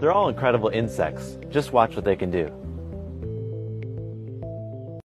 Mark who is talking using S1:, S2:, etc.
S1: They're all incredible insects. Just watch what they can do.